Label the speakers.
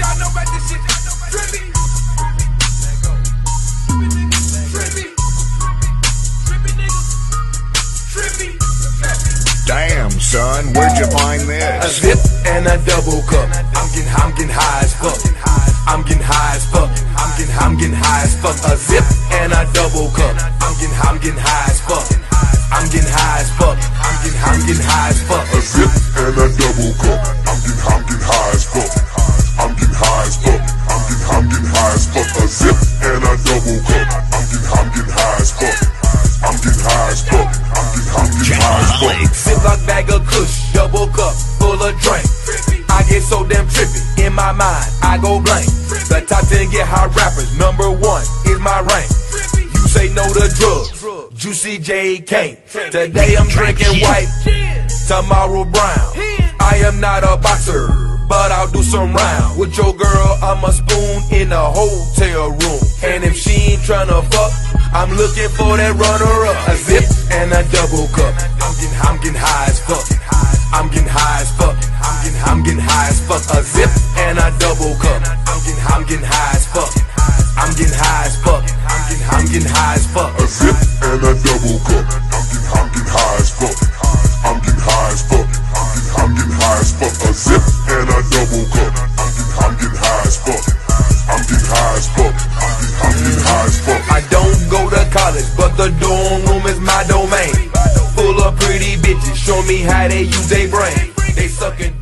Speaker 1: y'all know about this shit. Trippy. Trippy. Trippy, nigga. Trippy.
Speaker 2: Damn, son, where'd you find this?
Speaker 3: A zip and a double cup. I'm getting, I'm getting high as fuck. I'm getting high as fuck. I'm getting, I'm getting high as fuck.
Speaker 4: A zip and a double cup. I'm getting, I'm getting high as fuck. I'm getting high as fuck. I'm getting, I'm getting high as fuck. A zip and a double
Speaker 3: full of drink. I get so damn trippy, in my mind, I go blank. The top 10 get hot rappers, number one is my rank. You say no to drugs, Juicy J can't. Today I'm drinking white, tomorrow brown. I am not a boxer, but I'll do some round. With your girl, I'm a spoon in a hotel room. And if she ain't tryna fuck, I'm looking for that runner up. A zip and a double cup. I'm getting, I'm getting high as fuck. I'm getting high as fuck. Fuck. A zip and a double cup. I'm getting, I'm getting high as fuck. I'm getting high as fuck. I'm getting, I'm getting high as fuck.
Speaker 4: A zip and a double cup. I'm getting, I'm getting high as fuck. I'm getting high as fuck. I'm getting, high as fuck. A zip and a double cup. I'm getting, I'm getting high as fuck. I'm getting high as fuck. I'm getting, I'm getting high as fuck.
Speaker 3: I don't go to college, but the dorm room is my domain. Full of pretty bitches, show me how they use their brain. They sucking